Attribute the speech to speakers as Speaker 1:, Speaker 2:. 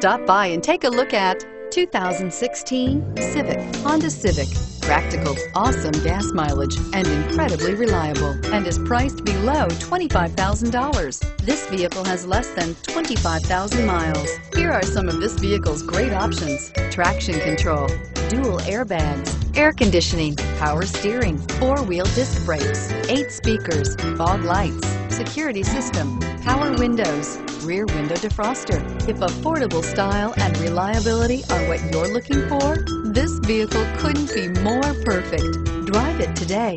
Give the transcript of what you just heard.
Speaker 1: Stop by and take a look at 2016 Civic, Honda Civic. Practical, awesome gas mileage, and incredibly reliable, and is priced below $25,000. This vehicle has less than 25,000 miles. Here are some of this vehicle's great options. Traction control, dual airbags, air conditioning, power steering, four-wheel disc brakes, eight speakers, fog lights, security system, power windows, rear window defroster. If affordable style and reliability are what you're looking for, this vehicle couldn't be more perfect. Drive it today.